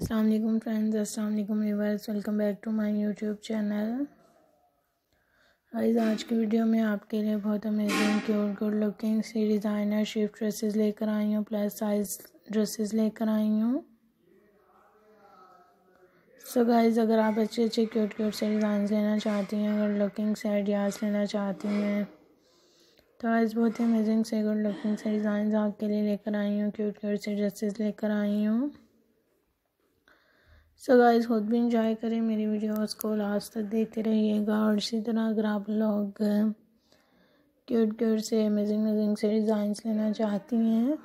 अस्सलाम फ्रेंड्स, अस्सलाम वालेकुम viewers, welcome back to my YouTube channel. Guys, आज की वीडियो में आपके लिए बहुत अमेजिंग क्यूट गुड लुकिंग सी डिज़ाइनर शिफ्ट ड्रेसेस लेकर आई हूँ प्लस साइज़ ड्रेसेस लेकर आई हूँ। सो गाइस अगर आप अच्छे अच्छे क्यूट क्यूट से डिज़ाइन लेना चाहती हैं गुड लुकिंग से आइडियाज़ लेना चाहती हैं तो आज बहुत ही अमेजिंग से गुड लुकिंग से डिज़ाइन आपके लिए लेकर आई हूँ क्यूट क्यूट से ड्रेसेस लेकर आई हूँ। सो गाइस खुद भी इंजॉय करें मेरी वीडियोस को। लास्ट तक देखते रहिएगा। और इसी तरह अगर आप लोग क्यूट क्यूट से अमेजिंग अमेजिंग से डिज़ाइंस लेना चाहती हैं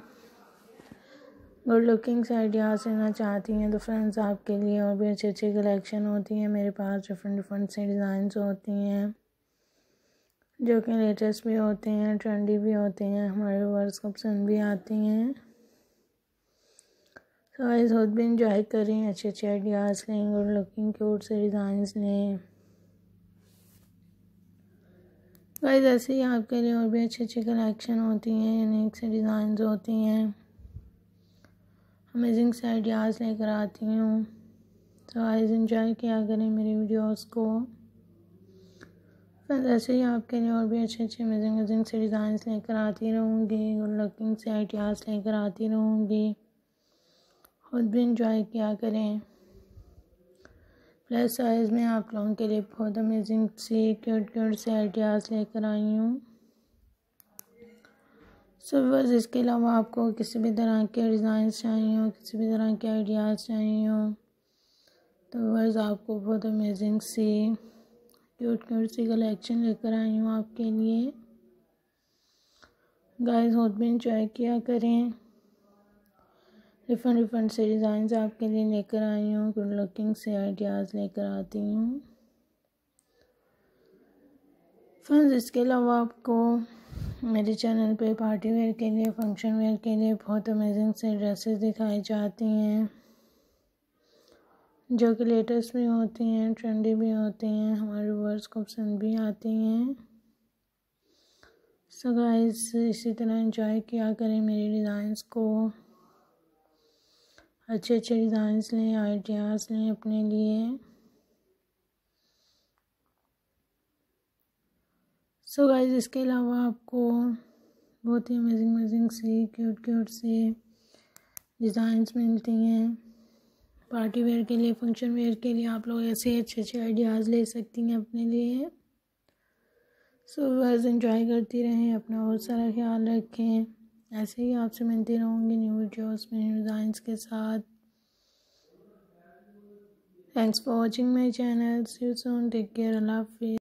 गुड लुकिंग से आइडियाज़ लेना चाहती हैं तो फ्रेंड्स आपके लिए और भी अच्छी अच्छी कलेक्शन होती है। मेरे पास डिफरेंट डिफरेंट से डिज़ाइंस होती हैं, जो कि लेटेस्ट भी होते हैं ट्रेंडी भी होते हैं, हमारे वर्स को पसंद भी आती हैं। तो गाइस खुद भी इंजॉय करें अच्छे अच्छे आइडियाज़ लें गुड लुकिंग क्यूट से डिज़ाइंस लें। गाइस ऐसे ही आपके लिए और भी अच्छी अच्छी कलेक्शन होती हैं यूनिक से डिज़ाइंस होती हैं। अमेजिंग से आइडियाज़ लेकर आती हूँ। तो आइज़ इंजॉय किया करें मेरी वीडियोस को। बस ऐसे ही आपके लिए और भी अच्छे अच्छे अमेजिंग अमेजिंग से डिज़ाइंस लेकर आती रहूँगी गुड लुकिंग से आइडियाज़ लेकर आती रहूँगी। खुद भी इंजॉय किया करें। प्लस साइज़ में आप लोगों के लिए बहुत अमेजिंग सी क्यूट क्यूट से आइडियाज़ लेकर आई हूँ। सो बस इसके अलावा आपको किसी भी तरह के डिज़ाइन चाहिए हो किसी भी तरह के आइडियाज़ चाहिए हो तो बस आपको बहुत अमेजिंग सी क्यूट क्यूट सी कलेक्शन लेकर आई हूँ आपके लिए। गाइस खुद भी इंजॉय किया करें। डिफरेंट डिफरेंट से डिज़ाइन आपके लिए लेकर आई हूँ गुड लुकिंग से आइडियाज़ लेकर आती हूँ। फ्रेंड्स इसके अलावा आपको मेरे चैनल पे पार्टी वेयर के लिए फ़ंक्शन वेयर के लिए बहुत अमेजिंग से ड्रेसेस दिखाई जाती हैं, जो कि लेटेस्ट भी होती हैं ट्रेंडी भी होती हैं, हमारे वर्स को पसंद भी आती हैं। सो गाइस इसी तरह एंजॉय किया करें मेरी डिज़ाइंस को। अच्छे अच्छे डिज़ाइंस लें आइडियाज़ लें अपने लिए। सो so गाइस इसके अलावा आपको बहुत ही अमेजिंग अमेजिंग से क्यूट क्यूट से डिज़ाइंस मिलती हैं। पार्टी वेयर के लिए फ़ंक्शन वेयर के लिए आप लोग ऐसे अच्छे अच्छे आइडियाज़ ले सकती हैं अपने लिए। सो so, बस इंजॉय करती रहें अपना बहुत सारा ख्याल रखें। ऐसे ही आपसे मिलती रहूँगी न्यू वीडियोस में न्यू डिज़ाइंस के साथ। Thanks for watching my channel see soon take care अल्लाह हाफिज़